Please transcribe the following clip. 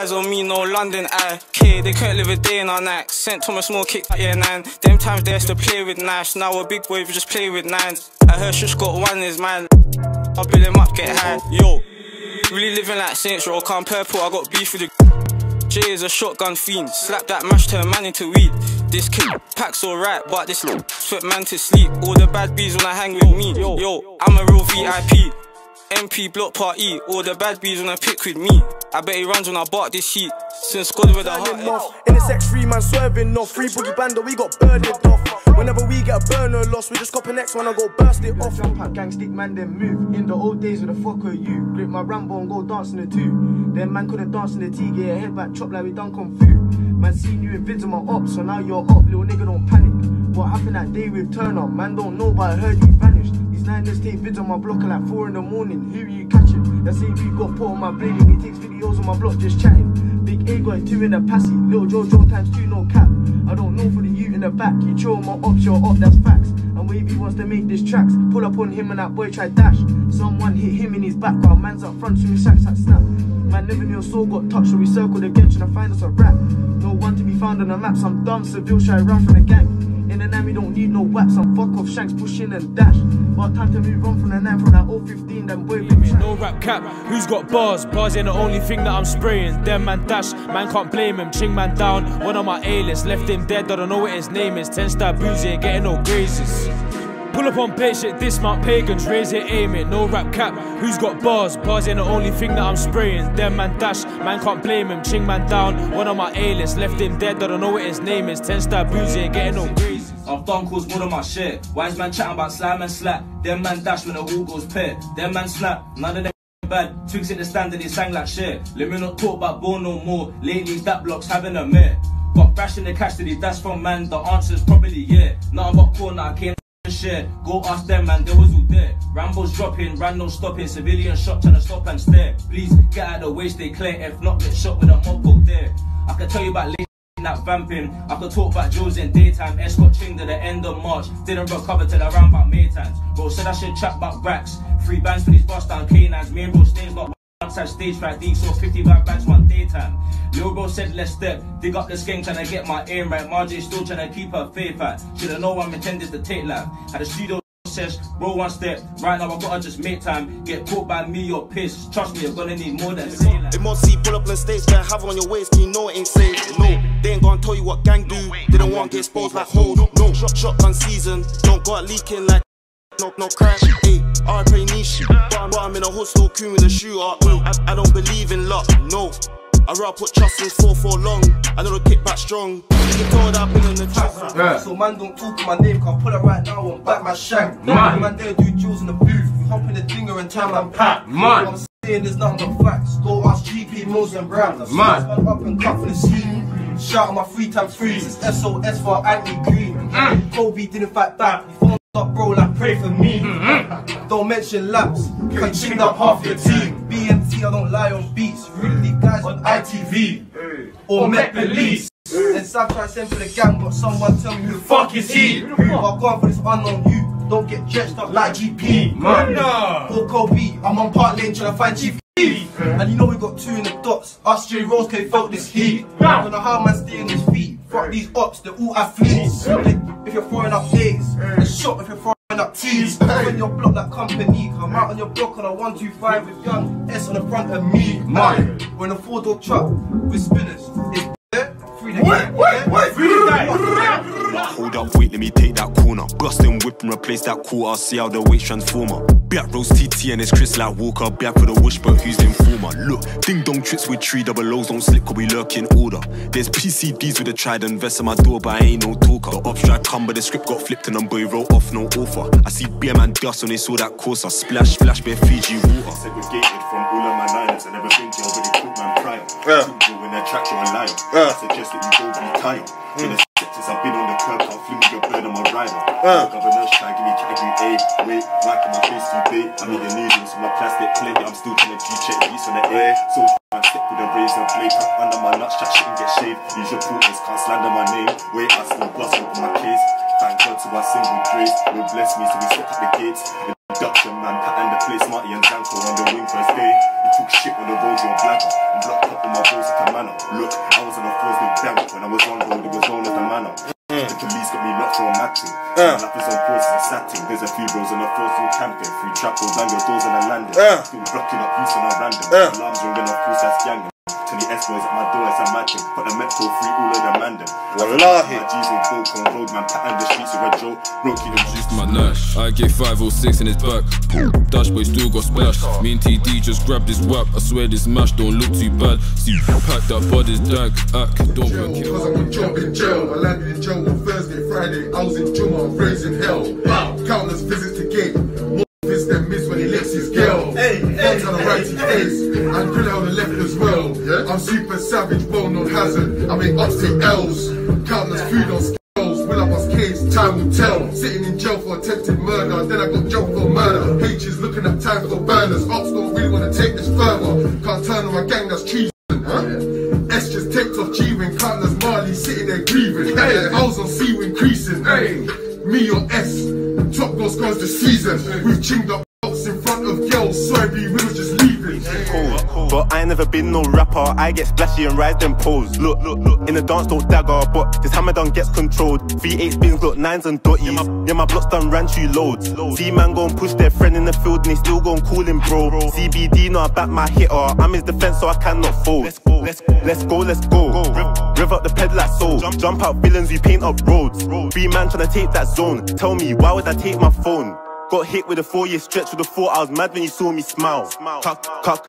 Eyes on me, no London eye. K, they couldn't live a day in our night. Sent to my small kick at year nine. Them times they used to play with knives. Now a big boy, we just play with nines. I heard Shush got one in his mind. I'll build him up, get high. Yo, really living like Saints Row. Calm purple, I got beef with the. Jay is a shotgun fiend. Slap that mash, turn man into weed. This kid packs alright, but this look put man to sleep. All the bad bees I hang with me. Yo, yo, I'm a real VIP. MP block party, all the bad bees wanna pick with me. I bet he runs when I bark this heat. Since God with a heart. off. In the sex free man swerving off. Free boogie bando, we got burned it off. Whenever we get a burner loss, we just cop a next one and go burst it off. Jump out gang stick man, then move. In the old days, where the fuck are you? Grip my Rambo and go dance in the two. Then man couldn't dance in the T, get your head back, chop like we done kung fu. Man seen you in vids on my ops, so now you're up, little nigga don't panic. What happened that day with Turner? Man don't know, but I heard he vanished. These nine days take vids on my block at like four in the morning. Who you catching? That say we got put on my blade and he takes videos on my block just chatting. Big A got two in the passy, little Jojo times two, no cap. I don't know for the you in the back, you chill my ops, your up, that's facts. And Wavy wants to make this tracks, pull up on him and that boy try dash. Someone hit him in his back while man's up front, swing sacks at snap. Man never your soul got touched, so we circled again, trying to find us a rap. No one to be found on the maps, I'm dumb, Seville try run from the gang. In the nine, we don't need no waps, I'm fuck off, shanks pushing and dash. But time to move on from the nine, from that 015, then boy, track. No rap cap, who's got bars? Bars ain't the only thing that I'm spraying. Them man dash, man can't blame him. Ching man down, one of my A-list. Left him dead, I don't know what his name is. 10 star boozy, ain't getting no grazes. Pull up on plate shit, dismount pagans, raise it, aim it, no rap cap. Who's got bars? Bars ain't the only thing that I'm spraying. Them man dash, man can't blame him. Ching man down, one of my A-list. Left him dead, I don't know what his name is. 10 star boozy, ain't getting no grazes. I've done calls more than my shit. Wise man chatting about slime and slap. Them man dash when the all goes pit. Them man snap. None of them bad. Twigs in the stand and they sang like shit. Let me not talk about ball no more. Lately that block's having a mare. Got bashing the cash to that's from man. The answer's probably yeah. Nothing but corner. I came share. Go ask them man. They was all there. Rambo's dropping. Ran no stopping. Civilian shot trying to stop and stare. Please get out of the way. Stay clear. If not, get shot with a mob go there. I can tell you about late that vamping. I could talk about Jules in daytime. Escort ching to the end of March. Didn't recover till around about May times. Bro said I should chat about racks. Three bands for these bust down canines. Me and bro stays got one side stage fright. D saw 55 bands one daytime. Lil bro said let's step. Dig up the skank trying to get my aim right. Marjay still trying to keep her faith at. Should've known I'm intended to take life. Had a studio says, bro, one step. Right now, I gotta just make time. Get caught by me or piss. Trust me, you're gonna need more than say like. They must see pull up on stage, better have on your waist, you know it ain't safe. No, they ain't gonna tell you what gang do. They don't want to get exposed like hold. No, shot shotgun season, don't go out leaking like no no crash. Hey, I pray niche, but I'm, but I'm in a hostel crew with a shooter. Mm, I, I don't believe in luck, no. I rather put trust in four for long. I know the kickback strong. You can tell that I've been in the trap. Yeah. So man don't talk in my name, can pull it right now and back my shank. Man. Man there do jewels in the booth, we hop in the dinger and time and pack. Man. What I'm saying there's nothing but facts. Go ask GP Mills and Brown. Man. Man up and cut for the scene. Shout out my three times threes, it's SOS for Andy Green. Mm. Kobe didn't fight back, he phoned up bro like pray for me. Mm-hmm. Don't mention laps, can ching up half your team. BMT, I don't lie on beats, really guys on ITV. Or Met Police. And Sam try send for the gang, but someone tell me who the fuck is he? I've gone for this unknown you. Don't get dredged up like GP. Man, nah. Or Kobe, I'm on Park Lane trying to find Chief. And you know we got two in the dots. Us J Rose can felt this heat. I don't know how man stay on his feet. Fuck these ops, they're all athletes. If you're throwing up days, a shot if you're throwing up tees. When your block like company, come out on your block on a 125 with young S on the front of me. Man. When a four door truck with spinners, it's there. Free the guy. Free the guy. Hold up, wait, let me take that corner. Bustin' whip and replace that quarter. See how the weight transformer. Black Rose TT and it's Chris like Walker. Back for the whoosh, but who's the informer? Look, ding dong tricks with three double O's don't slip, cause we lurk in order. There's PCDs with a trident vest on my door, but I ain't no talker. The ops tried come, but the script got flipped and them boy wrote off no offer. I see BM and dust when they saw that course. I splash, splash, bare Fiji water. Segregated from all of my nines. I never think you already put man prior. Yeah. Took you in a track, you're alive. Yeah. I suggest that you go retire. Been mm. a shit since I've been Governors try give me category A. Wait, whacking my face too big. I'm eating noodles with my plastic plate. I'm still trying to G-check beats on the air. So man, stick with a razor blade. Under my nuts, chat shit and get shaved. Use your portals, can't slander my name. Wait, I still bust open my case. Thank God to our single grace. Will bless me, so we step at the gates. The induction man, pattern the place, Marty and Zanko on the wing first day. You took shit on the road, you're blagger. I'm blocked up with my balls like a manner. Look, I was on the floors with bang. When I was on road, it was known as the manner. The police got me locked for a mad thing. My life is on pause, it's a thing. There's a few bros the floor still camping. Three doors, bang your doors on the landing. Still blocking up use on a random. Alarms ringing, of course, that's ganging. 20 S-boys at my door, it's a mad thing. Put the metro free, all of the man them. Wallahi. My G's will broke on road, man. Pattern the streets with a Joe. Roki them juice. my Nash. I gave 506 in his back. Dash boy still got splashed. Me and TD just grabbed his wrap. I swear this mash don't look too bad. See, pack that body's dank. Ack, don't work it. Cause I'm a jump in jail. I landed in jail on Thursday, Friday. I was in Juma, raising hell. Countless visits to gate. More visits than miss when he licks his girl. Hey, Funds on the right I'm super savage, well known hazard. I make ups to L's. Countless food on scales. Will I bust case? Time will tell. Sitting in jail for attempted murder. Then I got jumped for murder. H is looking at time for burners. Ops don't really wanna take this further. Can't turn on my gang, that's treason. Huh? S just takes off G when Countless Marley sitting there grieving. Hey, was on C when creasing. Hey, me or S, top goal scores this season. We've chinged up in front of girls. so B, we was just leaving. cool. But I ain't never been no rapper. I get splashy and rise them pose. Look, look, look. In the dance, don't dagger. But this hammer done gets controlled. V8 spins, look, nines and dotties. Yeah, my blocks done ran through loads. See man gon' push their friend in the field and they still gon' call him bro. CBD, no, I back my hitter. I'm his defense, so I cannot fold. Let's go, let's go, let's go, let's go. Rev, rev up the pedal like so. Jump, jump out villains, we paint up roads. Three man tryna take that zone. Tell me, why would I take my phone? Got hit with a four year stretch with a four, I was mad when you saw me smile. Cuck, cuck,